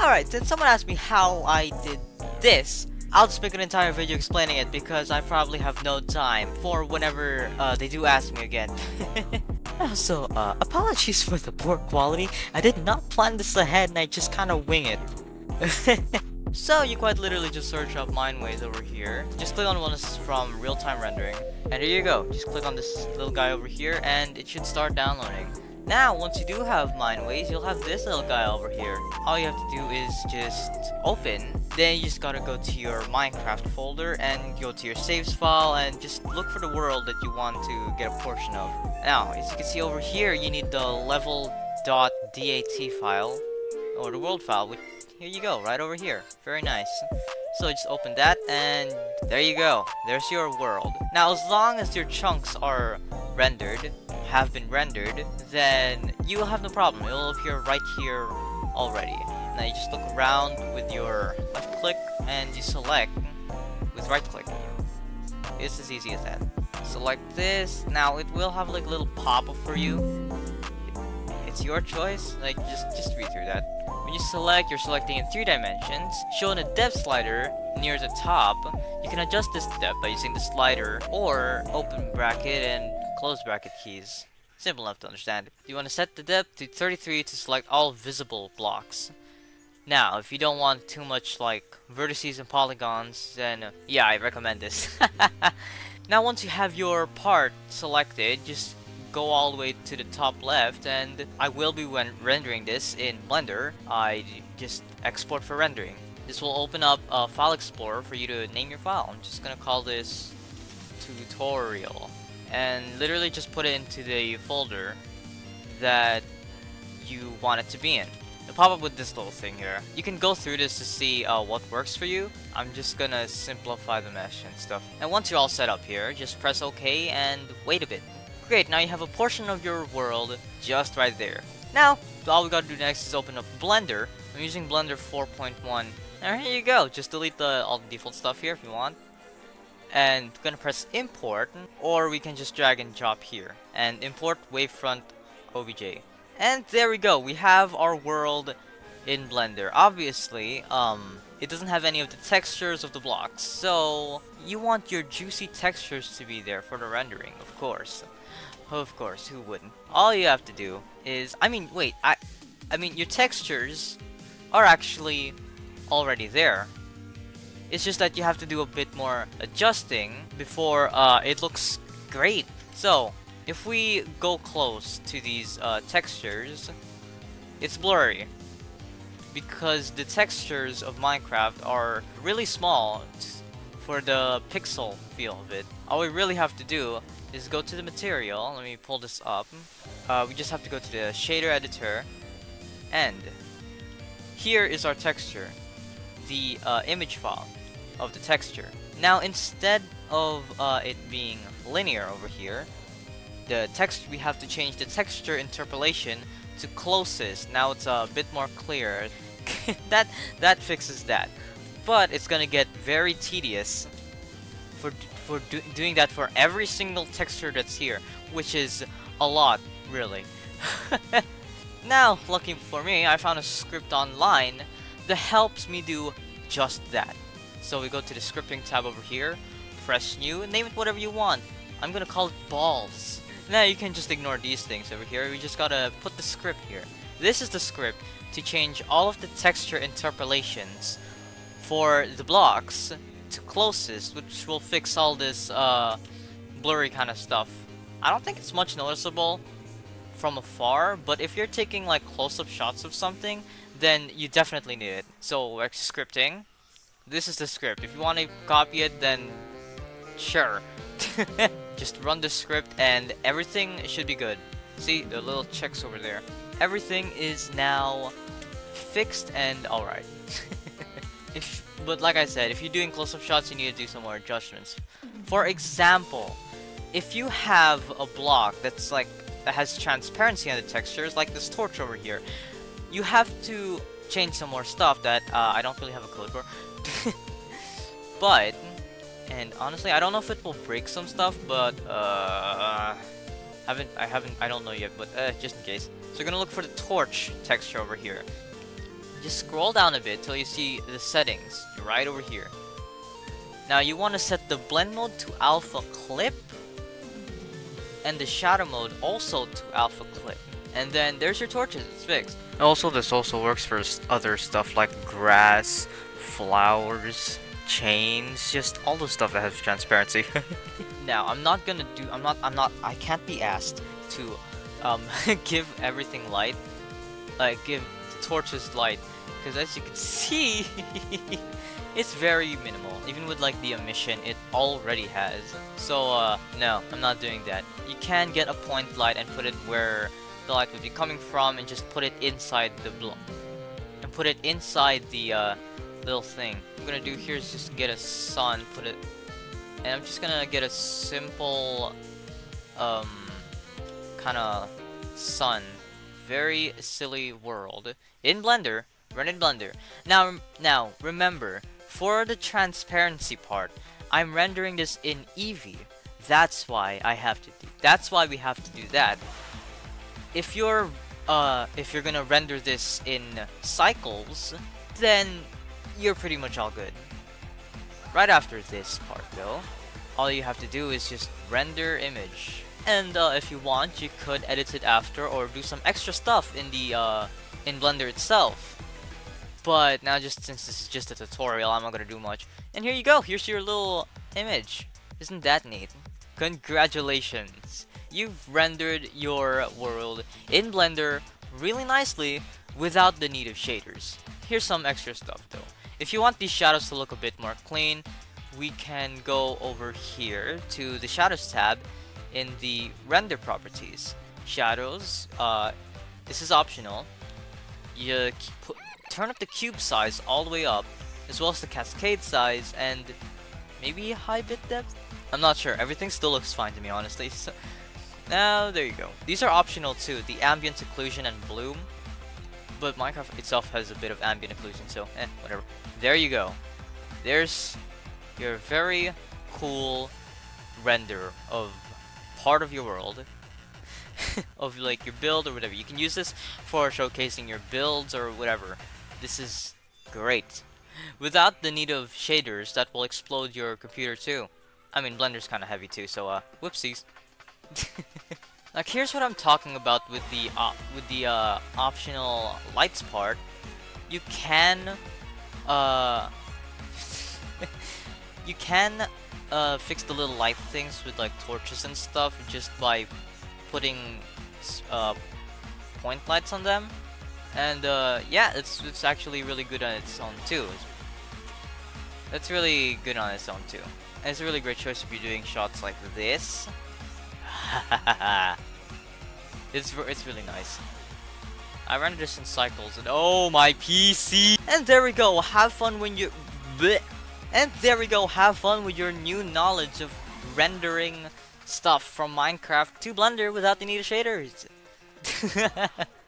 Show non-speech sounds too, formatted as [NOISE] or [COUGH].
Alright, since someone asked me how I did this, I'll just make an entire video explaining it because I probably have no time for whenever uh, they do ask me again. [LAUGHS] also, uh, apologies for the poor quality. I did not plan this ahead and I just kind of wing it. [LAUGHS] so you quite literally just search up Mineways over here. Just click on one from real-time rendering. And here you go. Just click on this little guy over here and it should start downloading. Now, once you do have Mineways, you'll have this little guy over here. All you have to do is just open, then you just gotta go to your Minecraft folder and go to your saves file and just look for the world that you want to get a portion of. Now, as you can see over here, you need the level.dat file, or the world file, which here you go, right over here. Very nice. So just open that and there you go. There's your world. Now as long as your chunks are rendered, have been rendered, then you will have no problem. It will appear right here already. Now you just look around with your left click and you select with right click. It's as easy as that. Select this. Now it will have like a little pop-up for you. It's your choice. Like just just read through that. When you select, you're selecting in three dimensions. Shown a depth slider near the top, you can adjust this depth by using the slider or open bracket and close bracket keys. Simple enough to understand. You want to set the depth to 33 to select all visible blocks. Now, if you don't want too much like vertices and polygons, then uh, yeah, I recommend this. [LAUGHS] now, once you have your part selected, just go all the way to the top left and I will be when rendering this in Blender. I just export for rendering. This will open up a file explorer for you to name your file. I'm just gonna call this tutorial and literally just put it into the folder that you want it to be in. It'll pop up with this little thing here. You can go through this to see uh, what works for you. I'm just gonna simplify the mesh and stuff. And once you're all set up here, just press OK and wait a bit. Great, now you have a portion of your world just right there. Now, all we gotta do next is open up Blender. I'm using Blender 4.1. And here you go, just delete the all the default stuff here if you want and gonna press import or we can just drag and drop here and import wavefront obj and there we go we have our world in blender. Obviously um it doesn't have any of the textures of the blocks so you want your juicy textures to be there for the rendering of course. Of course who wouldn't? All you have to do is I mean wait I I mean your textures are actually already there it's just that you have to do a bit more adjusting before uh, it looks great. So, if we go close to these uh, textures, it's blurry. Because the textures of Minecraft are really small for the pixel feel of it. All we really have to do is go to the material. Let me pull this up. Uh, we just have to go to the shader editor. And here is our texture. The uh, image file of the texture. Now instead of uh, it being linear over here, the text we have to change the texture interpolation to closest. Now it's a bit more clear. [LAUGHS] that that fixes that. But it's gonna get very tedious for for do doing that for every single texture that's here, which is a lot, really. [LAUGHS] now, lucky for me, I found a script online that helps me do just that. So we go to the scripting tab over here, press new, name it whatever you want. I'm gonna call it balls. Now you can just ignore these things over here, we just gotta put the script here. This is the script to change all of the texture interpolations for the blocks to closest, which will fix all this uh, blurry kind of stuff. I don't think it's much noticeable from afar, but if you're taking like close-up shots of something, then you definitely need it. So we're scripting, this is the script. If you want to copy it, then sure. [LAUGHS] Just run the script and everything should be good. See, the little checks over there. Everything is now fixed and alright. [LAUGHS] if, but like I said, if you're doing close-up shots, you need to do some more adjustments. For example, if you have a block that's like that has transparency on the textures, like this torch over here, you have to change some more stuff that uh, I don't really have a code for. [LAUGHS] but, and honestly, I don't know if it will break some stuff, but uh, haven't I haven't I don't know yet, but uh, just in case. So we're gonna look for the torch texture over here. just scroll down a bit till you see the settings right over here. Now you want to set the blend mode to alpha clip and the shadow mode also to alpha clip. And then there's your torches, it's fixed. Also, this also works for other stuff like grass, flowers, chains, just all the stuff that has transparency. [LAUGHS] now, I'm not gonna do, I'm not, I'm not, I can't be asked to um, [LAUGHS] give everything light, like give torches light, because as you can see, [LAUGHS] it's very minimal. Even with like the emission, it already has. So uh, no, I'm not doing that. You can get a point light and put it where the light would be coming from and just put it inside the block. And put it inside the uh, little thing. I'm gonna do here is just get a sun, put it, and I'm just gonna get a simple, um, kind of sun. Very silly world in Blender. Run in Blender. Now, now remember, for the transparency part, I'm rendering this in Eevee. That's why I have to do. That's why we have to do that. If you're, uh, if you're gonna render this in cycles, then you're pretty much all good. Right after this part though, all you have to do is just render image. And uh, if you want, you could edit it after or do some extra stuff in the uh, in Blender itself. But now just since this is just a tutorial, I'm not gonna do much. And here you go, here's your little image. Isn't that neat? Congratulations! You've rendered your world in Blender really nicely without the need of shaders. Here's some extra stuff though. If you want these shadows to look a bit more clean, we can go over here to the Shadows tab in the Render Properties. Shadows, uh, this is optional. You put, turn up the cube size all the way up, as well as the cascade size, and maybe high bit depth? I'm not sure. Everything still looks fine to me, honestly. So, now, there you go. These are optional too, the ambient occlusion and bloom but Minecraft itself has a bit of ambient occlusion, so eh, whatever. There you go. There's your very cool render of part of your world. [LAUGHS] of like your build or whatever. You can use this for showcasing your builds or whatever. This is great. Without the need of shaders that will explode your computer too. I mean, Blender's kind of heavy too, so uh, whoopsies. [LAUGHS] Like here's what I'm talking about with the uh, with the uh, optional lights part. You can uh [LAUGHS] you can uh, fix the little light things with like torches and stuff just by putting uh, point lights on them. And uh, yeah, it's it's actually really good on its own too. It's really good on its own too. And it's a really great choice if you're doing shots like this. [LAUGHS] it's it's really nice. I ran this in cycles and oh my PC! And there we go, have fun when you bleh. And there we go, have fun with your new knowledge of rendering stuff from Minecraft to Blender without the need of shaders. [LAUGHS]